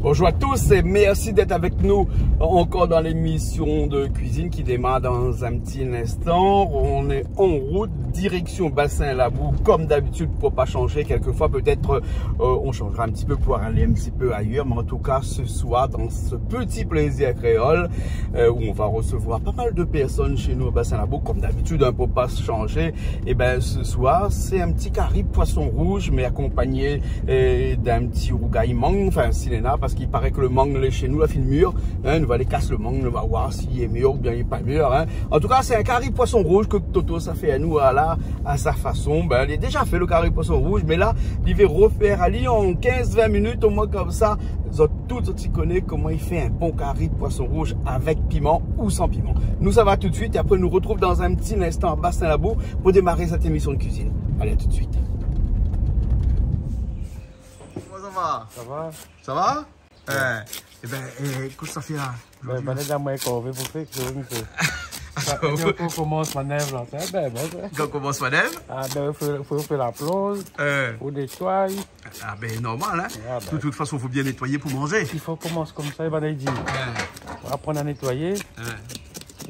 Bonjour à tous et merci d'être avec nous encore dans l'émission de cuisine qui démarre dans un petit instant. On est en route, direction Bassin Labou, comme d'habitude pour pas changer. Quelquefois peut-être euh, on changera un petit peu pour aller un petit peu ailleurs, mais en tout cas ce soir dans ce petit plaisir créole euh, où on va recevoir pas mal de personnes chez nous au Bassin Labou, comme d'habitude un pour pas changer. Et ben ce soir c'est un petit carré poisson rouge mais accompagné euh, d'un petit rougaillement, enfin cinéna parce qu'il paraît que le mangue chez nous, la fine mûr. Hein, nous va aller casser le mangue, on va voir s'il est mûr ou bien il n'est pas mûr. Hein. En tout cas, c'est un carré poisson rouge que Toto ça fait à nous à, la, à sa façon. Ben, il a déjà fait le carré poisson rouge, mais là, il va refaire à Lyon en 15-20 minutes, au moins comme ça. Vous toutes qui connaissent comment il fait un bon carré de poisson rouge avec piment ou sans piment. Nous, ça va tout de suite et après, nous retrouve dans un petit instant à Bassin Labo pour démarrer cette émission de cuisine. Allez, à tout de suite. Comment ça va? Ça va? Ça va? Eh, eh ben, eh, qu'est-ce que ça fait là Ben, ben, là, moi, qu'on veut pour faire que je veux. Quand on commence manœuvre, là, c'est ben bon. Quand commence manœuvre Ah, ben, il faut, faut faire la plonge, euh. faut nettoyer. Ah, ben, normal, hein Ah, ben. De toute façon, il faut bien nettoyer pour manger. Il faut commencer comme ça, il va dire. On va apprendre à nettoyer.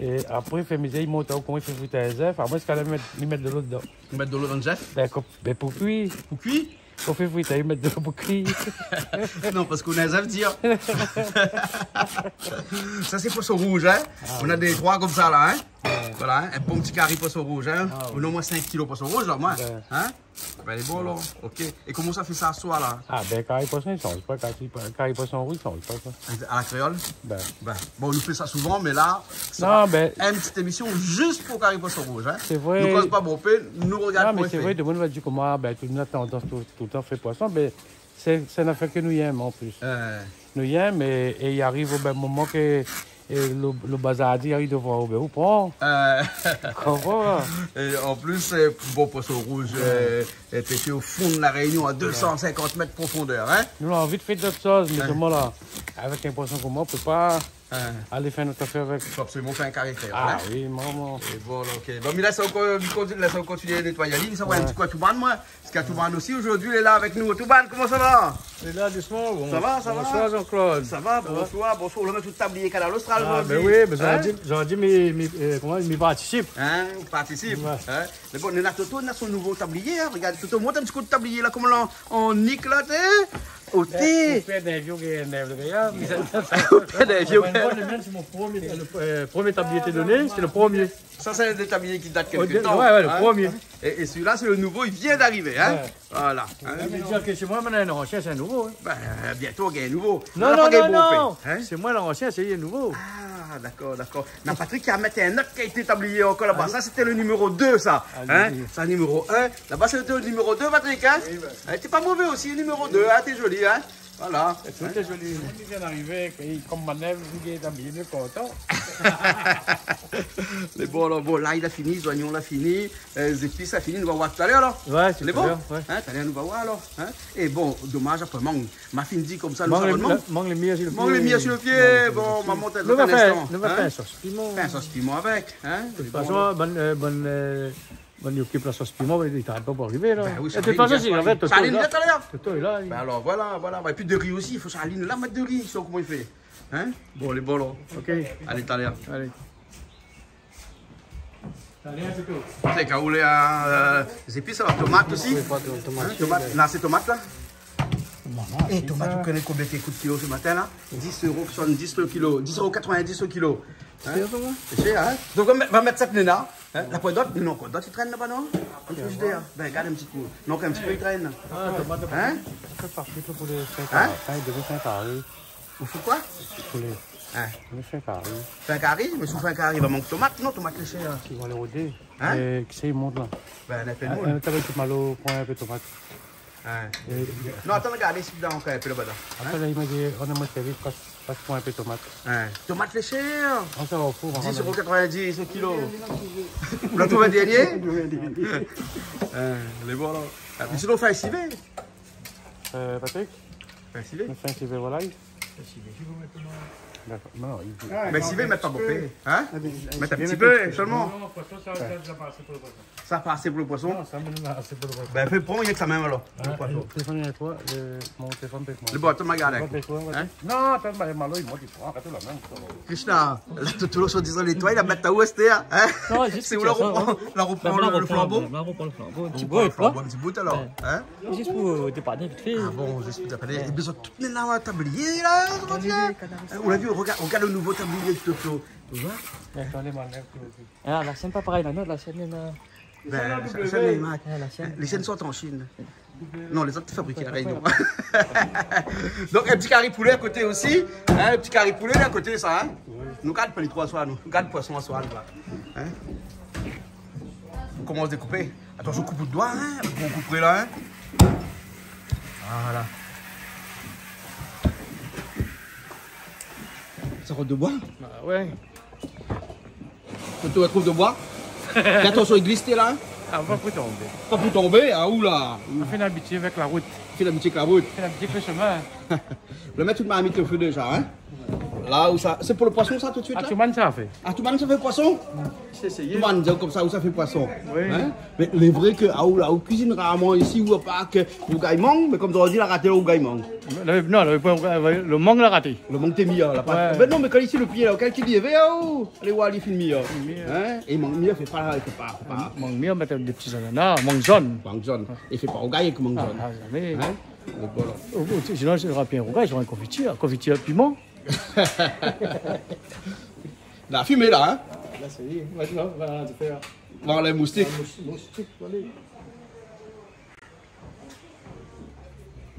Et après, il fait mes il monte au coin, il fait friter les œufs. Après, il faut mettre, il mettre de l'eau dedans. Mettre de l'eau dans le Jeff Ben, ben, pour cuire. Pour cuire? Quand on fait friter, il met de pour cuire. Non, parce qu'on a un dire. ça, c'est poisson rouge, hein On a des trois comme ça, là, hein Voilà, hein, un bon petit carré poisson rouge, hein On a au moins 5 kilos poisson rouge, là, moi. Ouais. Hein Ben, il est bon, là. OK. Et comment ça fait ça à soi, là? Ah, ben, il poisson, il change pas. Il poisson rouge, il change pas, ça. À la créole? Ben. Ben, bon, on nous fait ça souvent, mais là, ça Non, ben- une petite émission juste pour carré poisson rouge, hein C'est vrai. Nous cause pas bon pain, nous regarde Ah, comment mais c'est fait. vrai, tout le monde va dire comment, ben, tout le monde tendance tout, tout le temps fait poisson, mais c'est c'est une affaire que nous aimons en plus. Euh, Nous aimons, et, et il arrive au même moment que le, le bazar dit, arrive devant, ben, où prend euh, Comment et en plus, bon poisson rouge euh, est pêché au fond de la Réunion à 250 mètres de profondeur, hein? Nous avons envie de faire d'autres choses, mais seulement là, avec un poisson comme moi, on ne peut pas Euh, aller faire notre affaire avec. Il faut absolument faire un carré créole, Ah hein? oui, maman. Et bon, là, ok. Bon, mais là, ça continue- là, ça va continuer à nettoyer la ligne. Ça va un petit coup à Touban, moi. Parce qu'à Touban aussi, aujourd'hui, il est là avec nous. Touban, comment ça va? C'est là, doucement. Bon. Ça va, ça va Bonsoir, Jean-Claude. Ça va, bonsoir, bonsoir. On a tout tablier canal austral Ah, ben oui, ben, j'aurais Hein? dit, mes, mes, euh, comment, mes participes. Hein, on participe. Ouais. Hein? Mais bon, on a Toto, on a son nouveau tablier. Hein? Regarde, Toto, monte un petit coup de tablier là, comme là, en nique là, t'es. Au thé. Au père d'un vieux qui est un œuvre de rien. Au père d'un vieux Ouais, moi, le c'est premier, le euh, premier tablier qui est donné, c'est le premier. Ça, c'est des tabliers qui datent Ouais, quelque temps. ouais, le hein. premier. Et, celui-là, c'est le nouveau, il vient d'arriver. Hein? Ouais. Voilà. Dire que c'est moi, maintenant, l'ancien, c'est un nouveau. hein. Ben, bientôt, il y a un nouveau. On Non, non, non, non. pain, hein? C'est moi, l'ancien, c'est un nouveau. Ah, d'accord, d'accord. Mais Patrick qui a mis un autre qui a été tablier encore là-bas. Ça, c'était le numéro 2, ça. Hein? C'est le numéro 1. Là-bas, c'était le numéro 2, Patrick. Hein? Hein, T'es pas mauvais aussi, le numéro 2. Hein? T'es joli, hein? Voilà. Tout est joli. Il vient d'arriver, comme manèvre, il est habillé, il est content. Mais bon, alors, bon, là, il a fini, Zoignon l'a fini, euh, les épices a fini, nous allons voir tout à l'heure, alors. Ouais, c'est bon ouais. Hein, tout à l'heure, nous allons voir, alors. Hein? Et bon, dommage, après. Ma fille me dit comme ça, le Manque sabonnement. les, manque les miens sur le pied. Mangue les miens sur le pied. Bon, maman, t'as Nous va un faire, instant. nous va faire sauce piment. Faire un sauce piment avec. Hein? De toute façon, bonne, il occupe la sauce piment, mais il t'arrête pas pour arriver, là. Ben oui, Et de toute façon, c'est en fait, Ça est aligne là. là tout à l'heure. Là. il- Ben alors, voilà, voilà. Et puis de riz aussi, il faut Charline là, mettre de riz. Sais comment il fait. Hein? Bon, les bolos. Ok, Allez, tout à l'heure. allez. C'est qu'à rouler euh, les épices, alors tomates aussi. Hein, tomate. Là, c'est tomate là. Et tomate, vous connaissez combien de kilos ce matin là? 10 euros 70 le kilo. 10 euros 90 le kilo. Hein? C'est cher, hein? Donc on va va mettre cette nena. Hein? La pointe d'autre Non, quoi d'autre il traîne là-bas, non? Un peu juste derrière. Ben, regarde un petit coup. Non, un petit peu il traîne. Ah, Hein? c'est parfait pour les 5 Hein? Il faites quoi? Hein? il devait faire carré. Fais un carré, mais si vous faites carré, il va manquer de tomate. Non, tomate léchée. Ils vont aller rôder. Hein? Et qui c'est, ils montent là. Ben, on a fait Ah, le euh, moule. T'avais tout malo, point un peu de tomate. Hein. Et- Non, attends, regardez, c'est dedans encore un peu là-bas. là. Après, là, il m'a dit, on a moins servi, passe, passe point un peu de tomate. Tomate léchée. On s'en va au four. on 10,90 ramène. euros le kilo. Vous l'avez trouvé un dernier Les voilà. Mais sinon, on fait un civet. Euh, Patrick, Fait un civet on fait un civet volaille. D'accord. Non, il faut. Mais s'il veut, mettre pas beaucoup. Hein? Ah, Mettre un petit peu seulement. Ça, ça, ça passe pour le poisson. Ça passe assez pour le poisson. Non, ça donne assez pour le poisson. Ben, fais prendre, il y a que ça même alors. Le Hein, poisson. Le téléphone est à toi, le- mon téléphone paye moi. Le bâton, ma Le ouais. Hein? Non, mais malo, il m'a dit, prends, arrête la main. Krishna, là, tout le monde disant les toits, il a mettre ta ouest, hein? Non, juste C'est où la reprend, hein? la le, le flambeau? reprend le flambeau. Un petit On bout, prend le et flambeau, toi un petit bout alors. Hein? Juste pour euh, dépanner vite fait. Ah bon, suis d'après. Il a besoin de toutes les larmes à tablier là, Hein, On l'a vu, regarde, regarde le nouveau tablier de Toto. Tu vois. Ah, la sienne pas pareil, la nôtre, la sienne, elle a- Ben, ça, les Mac. ah, la sienne. Les chaînes sont en Chine. Non, les autres fabriqués à Réunion. Donc, un petit carré poulet à côté aussi. Hein, un petit carré poulet à côté, ça. Hein? Nous garde pas les trois soirs, nous. Nous garde poisson à soir, là. Hein? On commence à découper. Attention, coupe de doigt, hein? On couperait là, hein? Voilà. Ça rentre de bois? Ah, ouais. Tu te retrouves de bois? Attention, il glisse là. hein? Ah, on va pour tomber. Pas pour tomber, ah oula! On fait habitude avec la route. Fais l'amitié avec la route. On fait habitude avec le chemin. Je vais mettre toute ma amie au feu déjà, hein? Là où ça. C'est pour le poisson, ça, tout de suite? Ah, Là? tu m'as ça fait. Ah, tout le monde, ça fait poisson? J'ai essayé. Le monde, comme ça, où ça fait poisson? Oui. Hein? Mais les vrais que, ah, où là, où cuisine rarement ici, où pas que, où gagne manque, mais comme tu as dit, la raté, manque. Le- Non, le, le, le mangue l'a raté. Le manque t'es mis, là. Pas... Ouais. Mais non, mais quand ici, le pied, là, auquel qui dit, eh, oh! Allez voir, il filme, là. Hein? Et manque mieux, fait pas, il fait pas, fait pas. Mangue mieux, mettre des petits ananas, mangue jaune. Manque jaune. Il fait pas au gagne que manque Ah, jaune. ah, jamais. Hein? Oh, oh, Sinon, j'aurais bien rougaille, j'aurais une confiture. Confiture piment. La fumée, là, hein? Là, c'est lui. Maintenant, voilà, tu fais. Voir les moustiques.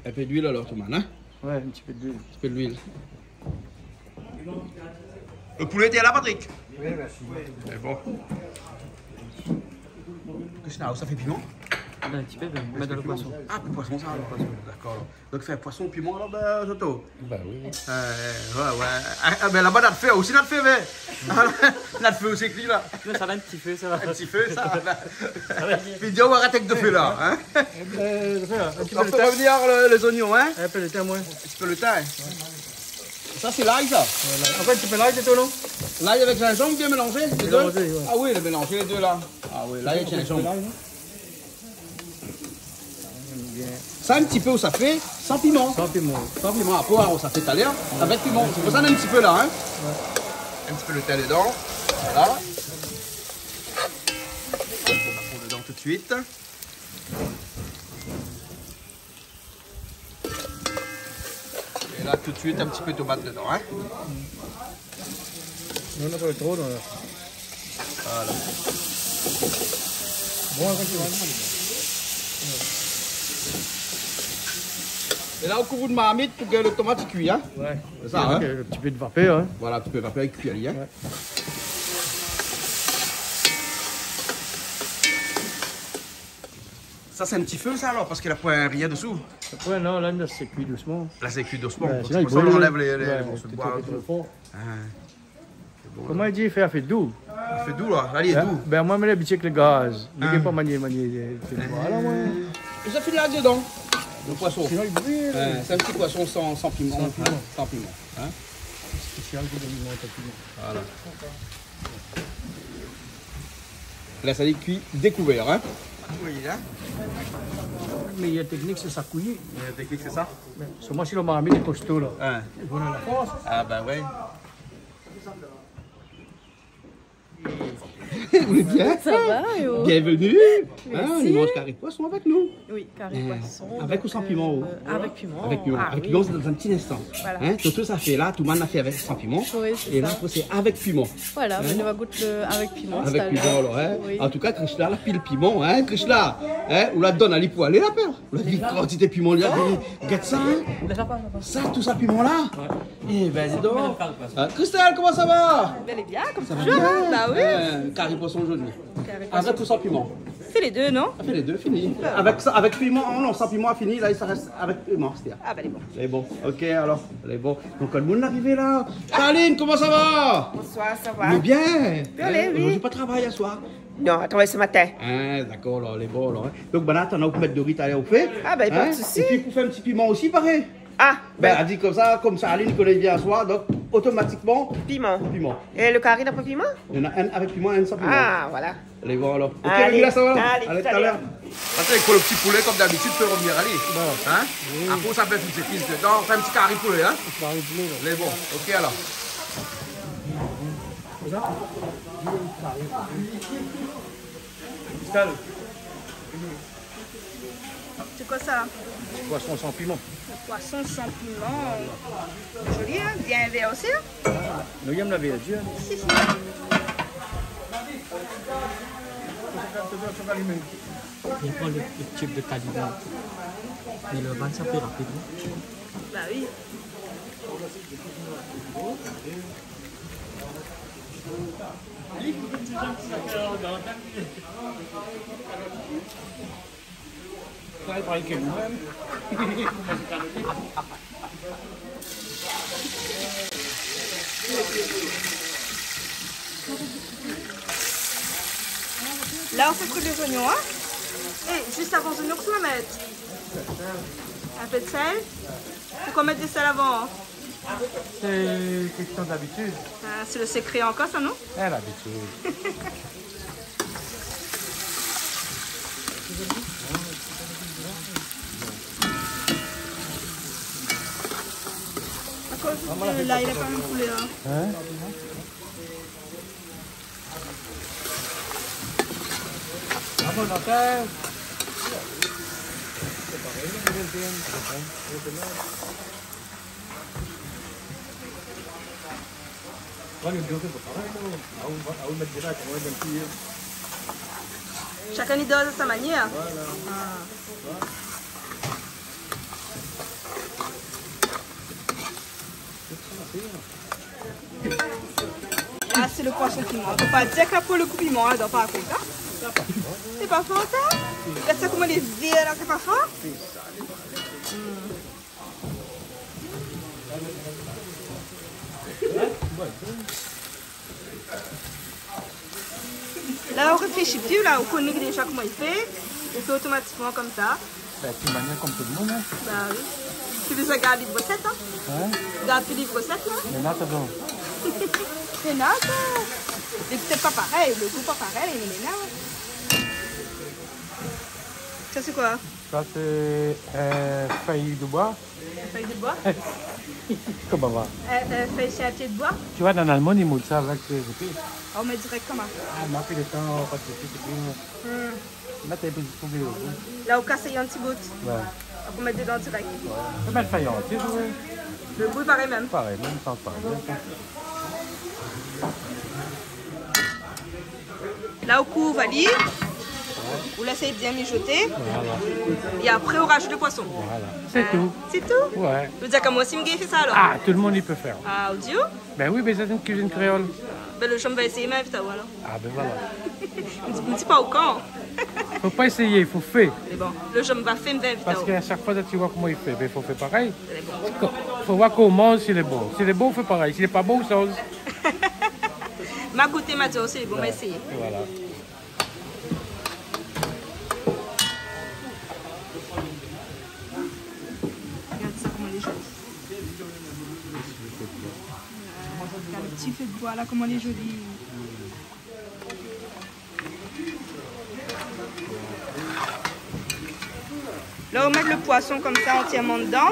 Un peu d'huile, alors, tout le monde, hein? Ouais, un petit peu d'huile. Un peu d'huile. Le poulet était là, Patrick? Oui, merci. C'est bon. Qu'est-ce que ça fait piment? Un petit peu, ben, mettre dans le poisson. Ah, le poisson, ça, le poisson. D'accord. Donc, fait poisson, piment, alors, ben, Toto. Bah oui. Euh, ouais, ouais. Ah, ben là-bas, notre feu aussi, notre feu, mais. Notre feu aussi, écrit là? Mais ça a un petit feu, ça va. Un petit feu, ça. Puis, Dieu, on va arrêter de feu là, hein. Euh, un petit On peu temps. revenir le- les oignons, hein. Un peu de temps, moins. Un petit peu le thym. Ça, c'est l'ail, ça. Après, un petit peu là, c'est tout, non? L'ail avec gingembre bien mélangé, les deux? ouais. Ah oui, les mélanger les deux là. Ah oui, l'ail avec gingembre. Ça, un petit peu où ça fait sans piment. Sans piment. Sans piment, à poire, ça fait tout à l'heure. Avec piment. C'est pour ça un petit peu là, hein. Un petit peu le thym dedans. Voilà. On va dedans tout de suite. Et là, tout de suite, un petit peu de tomate dedans, hein. Non, on n'a pas trop, non. Voilà. Bon, Et là, on couvre de marmite pour que le tomate cuit, hein. Ouais. C'est ça, hein. Petit peu de vapeur, hein. Voilà, tu peux rappeler avec cuit, hein. Ouais. Ça, c'est un petit feu, ça, alors, parce qu'il a pas rien dessous. Après, non, là, c'est cuit doucement. Là, c'est cuit doucement. Ouais, c'est pour ça qu'on enlève les, les, Ouais, les morceaux de c'est bois. Ah, Comment il dit, il fait, fait doux. il fait doux, là. Là, il est Hein? doux. Ben, moi, je mets l'habitude avec le gaz. Je ne pas manier, manier. Voilà, moi. Et ça fait là-dedans, le poisson. Sinon, il brûle. Ouais, c'est un petit poisson sans, sans piment. Sans hein, piment. Sans piment. hein. Spécial, donne mon tapis. Voilà. Là, ça dit cuit découvert, hein. Oui, là? Mais il y a technique, c'est ça couiller. La technique, c'est ça? Sur moi, si le marmite est costaud, là. Hein. Voilà la force. Ah, bah ouais. Vous êtes bien Ça va, yo Bienvenue hein, On Merci. mange carré poisson avec nous. Oui, carré Euh, poisson. avec ou sans piment, oh euh, Avec piment. Avec piment. Ah, avec oui. piment, c'est dans un petit instant. Voilà. Hein, Toto, ça fait là, tout le monde l'a fait avec sans piment. Oui, Et là, ça. après, c'est avec piment. Voilà, mais on va goûter avec piment. Avec piment, alors. alors. Hein. Oui. En tout cas, Krishna, la pile piment, hein, Krishna. Hein, on la donne à l'hypo, aller la peur. On la dit quantité de piment, il y a des- Regarde ça, hein. Ça, tout ça, piment là. Eh ben, dis donc. Ah, Christelle, comment ça va? Bel et bien, comme Ça va hein. Bah oui. Euh, poisson poisson. Avec ou sans piment C'est les deux, non Ça fait les deux, fini. Avec, ça- avec piment, non, sans piment, fini. Là, ça reste avec piment, c'est Ah, bah, les bons. Elle est bon. Ok, alors. Elle est bon. Donc, le monde est arrivé là. Charline, comment ça va? Bonsoir, ça Mais bien. Allez, Hein, oui. Aujourd'hui, pas de travail à soir. Non, attendez ce matin. Ah, d'accord, alors, elle est bon, alors. hein. Donc, ben là, t'en as pour mettre de riz à l'air au fait. Ah, ben, pas de souci. Et puis, pour faire un petit piment aussi, pareil. Ah, Ben, ben, elle dit comme ça, comme ça, Aline connaît bien soi, donc automatiquement, piment. piment. Et le carré n'a pas piment Il y en a un avec piment et un sans piment. Ah, voilà. Allez voir alors. Ok, Allez, là, ça va allez, Allez, tout à l'heure. Attends, il faut le petit poulet comme d'habitude, tu peux revenir, allez. Hein Après, ça fait toutes ces pistes dedans. Fais un petit carré poulet, hein Les bons. Ok, alors. C'est quoi ça? Poisson sans piment. Poisson sans piment. Joli, hein? Bien inversé. hein? Nous y avons la vérité. Si, si. Il n'y a pas le, le type de calibre. Mais le vin, ça fait rapidement. Bah oui. Là, on fait cuire les oignons, hein Et juste avant les oignons, qu'on va mettre Un peu de sel Faut qu'on mette du sel avant. hein C'est question d'habitude. Ah, C'est le secret encore, ça, non? Eh, l'habitude. À cause de là, il a pas même coulé. Hein. Hein Ah bon, dans terre. Chacun y donne à sa manière. Ah, c'est le poisson. On peut pas dire pour le coup piment, elle doit pas hein. C'est pas fort ça? Regarde ça comment les verres là, c'est pas fort Là, on réfléchit plus, là, on connaît déjà comment il fait. On fait automatiquement comme ça. C'est une manière comme tout le monde. Hein. Bah oui. Tu veux regarder les recettes, hein? Hein? Regarde les recettes, là. Maintenant, c'est bon. C'est naze, ça. Mais peut-être pas pareil, le goût pas pareil, mais c'est naze. Ça, c'est quoi? Ça, c'est euh, feuille de bois. Feuille de bois? Comment va? Euh, euh, Feuille pied de bois Tu vois, dans l'Allemagne, ils montent ça avec les épées. On met direct comment? Ah, m'a fait le temps, pas de épées, c'est bien. Hmm. Là, t'as un peu de bout. Là, au cas, c'est un petit bout. Ouais. On peut mettre dedans direct. C'est mal faillant, tu sais, jouer. Le goût, pareil même. Pareil, même sens pareil. Là, au coup, on valide. Vous laissez bien mijoter. Voilà, Et après, on rajoute le poisson. voilà. C'est tout. C'est tout Ouais. Je veux dire que moi aussi, je fait ça alors. Ah, tout le monde y peut faire. Ah, audio Ben oui, mais c'est une cuisine créole. Ben, le chum va essayer ma vie, alors. Ah, ben voilà. On ne dit pas au camp. Faut pas essayer, il faut faire. Mais bon, le chum va faire ma vie, Parce qu'à chaque fois que tu vois comment il fait, ben, il faut faire pareil. bon. Il faut voir comment s'il est bon. S'il est bon, on fait pareil. S'il n'est pas bon, ça ose. Ma goûté m'a dit aussi, bon, on va essayer. Voilà. Regarde ça, comment elle est jolie. Regarde le petit feu de bois là, comment elle est jolie. Là, on met le poisson comme ça entièrement dedans.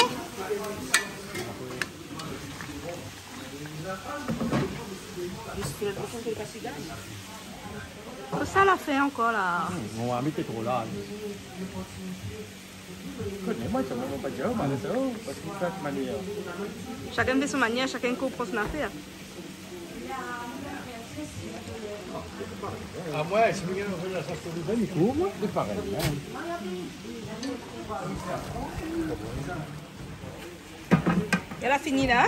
Ça l'a fait encore là. Mon ami était trop là. Oh, oh. Chacun fait son manière, chacun comprend son affaire. Ah, la sauce de il. C'est pareil. hein. Elle a fini là?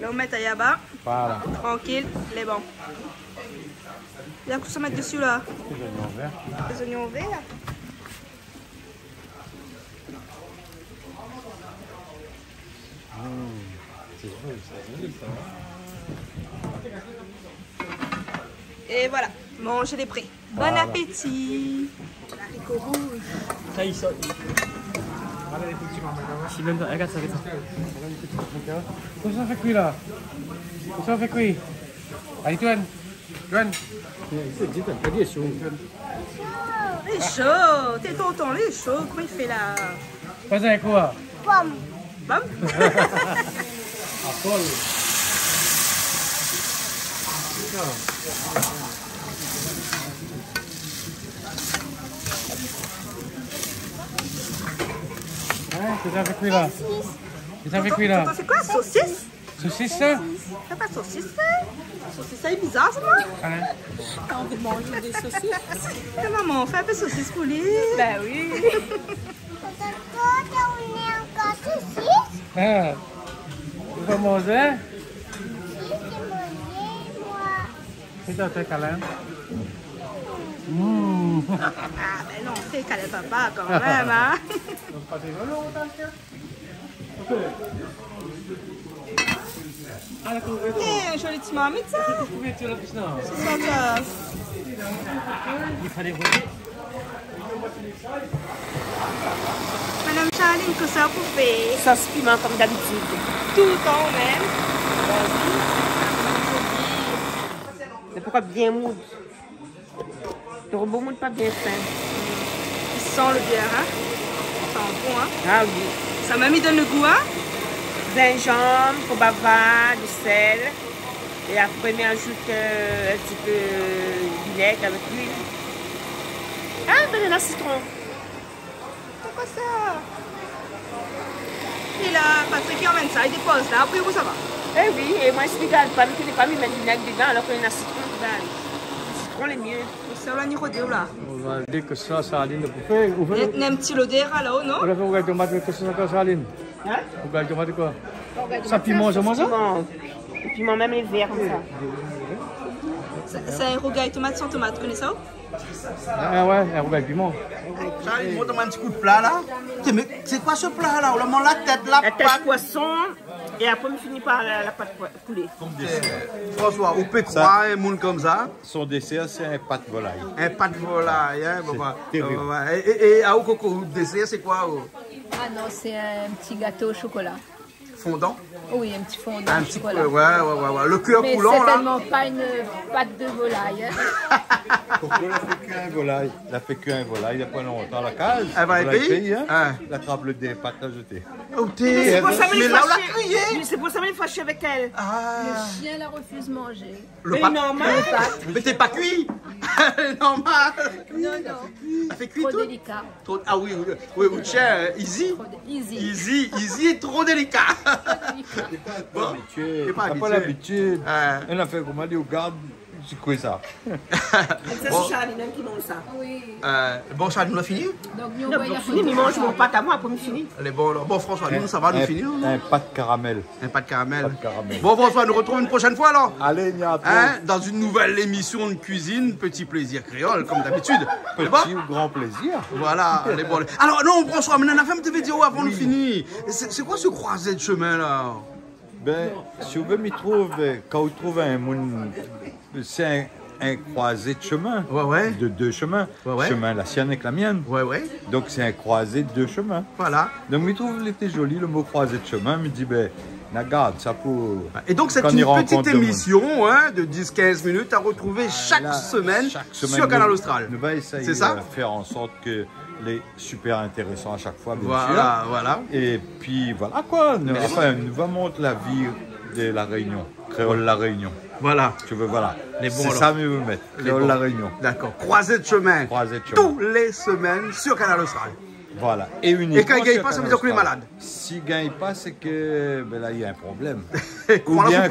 Là, on met à yaba. Voilà. Tranquille, les bons. Il y a quoi ça mettre dessus là? C'est oignons verts. Les oignons verts. C'est joli, c'est joli, ça. Et voilà, mangez les prêts. Bon Voilà. appétit. Rouge. Ça, il sort. Si même dans regarde ça fait ça. Qu'est-ce que ça fait cuire là Qu'est-ce que ça fait cuire Allez, Tuan. Tuan. Il est chaud. T'es tonton, il est chaud. Comment il fait là ça quoi Bam Hein, qu'est-ce que ça fait cuire là ça fait cuire là c'est quoi Saucisse? Saucisse? Ça C'est pas saucisse, ça Saucisse, ça est bizarre, ça, moi Allez. T'as envie de manger des saucisses? Maman, fais un peu saucisse pour lui. Ben oui. Ah. Tu vas manger C'est un truc câlin. Ah, non, c'est qu'elle est papa quand même, hein. Ça. Ça, ça. Il fallait. Madame Charline, que ça vous fait Sauce piment comme d'habitude. tout le temps même. C'est pourquoi bien mou. Le robot mou pas bien fin. Il sent le bière, hein? Ça sent bon, hein? Ah oui. Ça m'a mis dans le goût, hein? Gingembre, cobava, du sel. Et après, on ajoute euh, un petit peu de vinaigre avec l'huile. Ah, la citron. C'est quoi ça? Et là, Patrick, il emmène ça, il dépose là, après où ça va? Eh oui, et moi, je regarde pas, mais tu n'as pas mis de vinaigre dedans, alors qu'il y a citron dedans. Le citron, le mieux. C'est là, ni rodé, là. On va dire que ça, Saline ne peut faire. Vous Il y a un petit lodéra là-haut, non Vous avez fait un tomate, qu'est-ce que c'est ça, Hein Ça piment, c'est moi ça Piment. Le piment, même les verts comme ça. C'est un rougail tomate sans tomate, tu connais ça Ah ouais, un rougail piment. Charlie, montre-moi un petit coup de plat là. C'est quoi ce plat là? On le mange la tête, la La tête poisson, et après, on finit par la, la pâte po- poulet. François, on peut croire un monde comme ça? Son dessert, c'est un pâte volaille. Un pas de volaille, hein, papa. terrible. Euh. Et, et, à Coco, le dessert, c'est quoi oh Ah non, c'est un petit gâteau au chocolat. Fondant? Oui, un petit fondant Un au petit peu, chocolat. ouais, ouais, ouais, ouais. Le cœur coulant là? certainement pas une pâte de volaille. hein. Pourquoi elle a fait qu'un volaille Elle a fait qu'un volaille il n'y a pas longtemps à la cage. Elle va On l'a payer payé, hein Ah. Elle attrape le des pâtes à jeter. Oh, t'es- C'est pour ça qu'il Mais est on l'a C'est pour ça qu'il est fâché avec elle. Ah, Le chien la refuse manger. le Mais normal. Mais t'es pas cuit Normal Non, non, Elle fait cuit trop tout délicat. Trop- Ah oui, oui, oui, oui, tiens, euh, easy. Trop Easy. Easy, easy est trop délicat. délicat. Bon. Habitué. T'es pas T'as habitué. pas l'habitude. Ah. Elle a fait comme elle dit, regarde, c'est quoi ça? Ça, c'est Charline qui mange ça. Oui. Euh, bon, Charles, nous l'a fini? Donc, nous, on pour aller. finir, il mange mon pâte à moi, après, il finit. Elle est bon. Bon, François, nous, ça va, nous un, finir? non Un pâte caramel. Un pas de caramel. Pas de caramel. Bon, François, nous retrouvons une prochaine fois alors Allez. Hein, dans une nouvelle émission de cuisine, petit plaisir créole, comme d'habitude. Bon? Petit ou grand plaisir. Voilà, les bons. Alors, non, François, mais on a fait une vidéo avant de finir. C'est c'est quoi ce croisé de chemin là? Ben, si vous voulez m'y trouver, quand vous trouvez un c'est un, un croisé de chemin. Ouais, ouais. De deux chemins. Ouais, ouais. Chemin la sienne avec la mienne. Ouais, ouais, Donc c'est un croisé de deux chemins. voilà. Donc il trouve l'été joli le mot croisé de chemin, me dit ben, garde ça pour. Et donc, c'est une petite émission hein, de 10-15 minutes à retrouver chaque, Là, semaine, chaque semaine, sur Canal Austral. Nous va essayer ça de faire en sorte que les super intéressants à chaque fois, bien Voilà, voilà. Et puis voilà quoi. Nous, enfin, nous va montrer la vie de la Réunion, créole la Réunion. Voilà. Tu veux voilà. Les bons, C'est ça je veux mettre. Créole la Réunion. D'accord. Croisé de chemin. Croisé de chemin. Tous les semaines sur Canal Austral. Voilà. Et uniquement. Et quand il gagne sur pas, ça veut dire qu'il est malade. S'il gagne pas, c'est que ben là il y a un problème. Ou bien,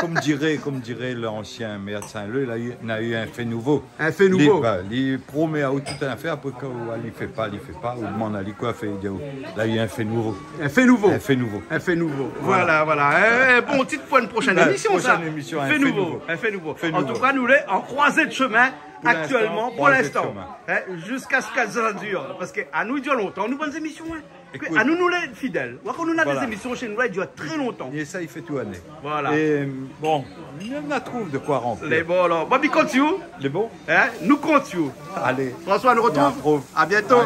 comme dirait, comme dirait l'ancien maire de Saint-Leu, il a eu- un fait nouveau. Un fait nouveau. Il, ben, il promet à tout un fait, après quand il ne fait pas, il ne fait pas, ou demande à lui quoi dit, oh, là il y a un fait nouveau. Un fait nouveau. Un fait nouveau. Un fait nouveau. Voilà, voilà. Eh, bon, titre pour une prochaine Ouais, émission, ça. prochaine émission, un fait fait nouveau. nouveau. Un fait nouveau. Fait en nouveau. tout cas, nous l'est en croisée de chemin actuellement, pour l'instant. Hein, Jusqu'à ce qu'elle ça dure. Parce qu'à nous, il dure longtemps. Nous, bonnes émissions. Hein. Écoute. à nous, nous les fidèles. Quand nous, on a Voilà. des émissions chez nous, là, il dure très longtemps. Et ça, il fait tout année. Voilà. Et bon, il y en a trouve de quoi remplir. Les bons, alors. Bobby, continue. Les bons? Hein, nous comptons. Allez. François, nous y a retrouve? À bientôt.